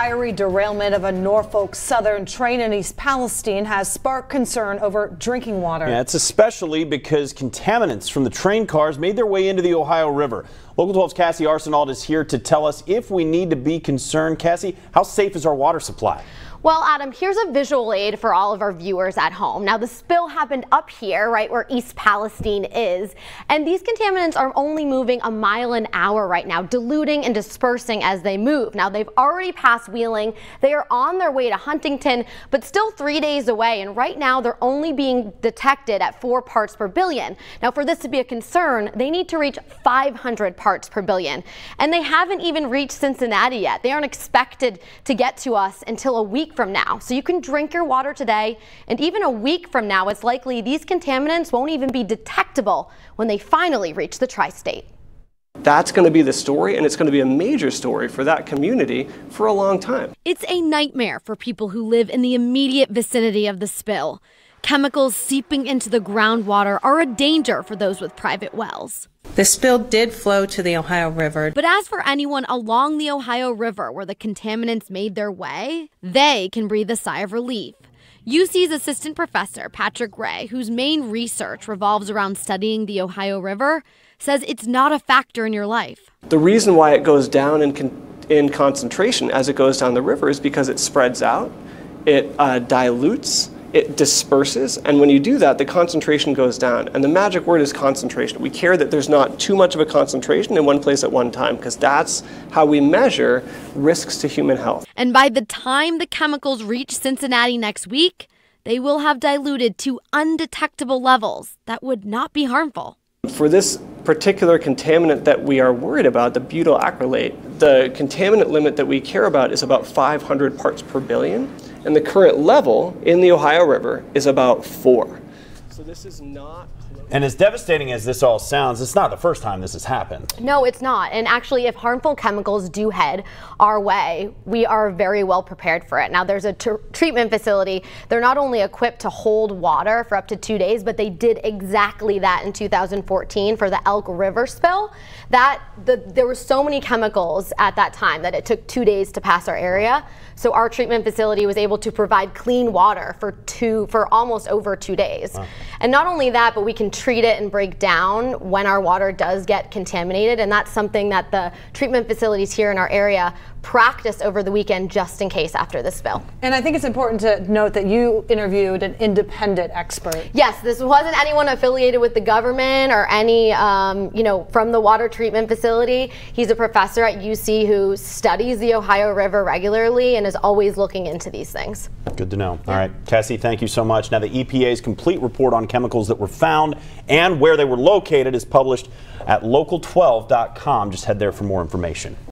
Fiery derailment of a Norfolk Southern train in East Palestine has sparked concern over drinking water. Yeah, it's especially because contaminants from the train cars made their way into the Ohio River. Local 12's Cassie Arsenault is here to tell us if we need to be concerned. Cassie, how safe is our water supply? Well, Adam, here's a visual aid for all of our viewers at home. Now, the spill happened up here, right where East Palestine is, and these contaminants are only moving a mile an hour right now, diluting and dispersing as they move. Now, they've already passed Wheeling. They are on their way to Huntington, but still three days away, and right now they're only being detected at four parts per billion. Now, for this to be a concern, they need to reach 500 parts per billion, and they haven't even reached Cincinnati yet. They aren't expected to get to us until a week week from now. So you can drink your water today, and even a week from now, it's likely these contaminants won't even be detectable when they finally reach the tri-state. That's going to be the story, and it's going to be a major story for that community for a long time. It's a nightmare for people who live in the immediate vicinity of the spill. Chemicals seeping into the groundwater are a danger for those with private wells. The spill did flow to the Ohio River. But as for anyone along the Ohio River where the contaminants made their way, they can breathe a sigh of relief. UC's assistant professor, Patrick Ray, whose main research revolves around studying the Ohio River, says it's not a factor in your life. The reason why it goes down in, con- in concentration as it goes down the river is because it spreads out, it uh, dilutes, it disperses. And when you do that, the concentration goes down. And the magic word is concentration. We care that there's not too much of a concentration in one place at one time because that's how we measure risks to human health. And by the time the chemicals reach Cincinnati next week, they will have diluted to undetectable levels that would not be harmful. For this particular contaminant that we are worried about, the butyl acrylate, the contaminant limit that we care about is about 500 parts per billion and the current level in the Ohio River is about four. So this is not and as devastating as this all sounds, it's not the first time this has happened. No, it's not. And actually, if harmful chemicals do head our way, we are very well prepared for it. Now, there's a treatment facility. They're not only equipped to hold water for up to two days, but they did exactly that in 2014 for the Elk River spill. That the, there were so many chemicals at that time that it took two days to pass our area. So our treatment facility was able to provide clean water for two for almost over two days. Wow. And not only that, but we can treat it and break down when our water does get contaminated. And that's something that the treatment facilities here in our area practice over the weekend just in case after the spill. And I think it's important to note that you interviewed an independent expert. Yes, this wasn't anyone affiliated with the government or any, um, you know, from the water treatment facility. He's a professor at UC who studies the Ohio River regularly and is always looking into these things. Good to know. Yeah. All right, Cassie, thank you so much. Now, the EPA's complete report on chemicals that were found and where they were located is published at local12.com. Just head there for more information.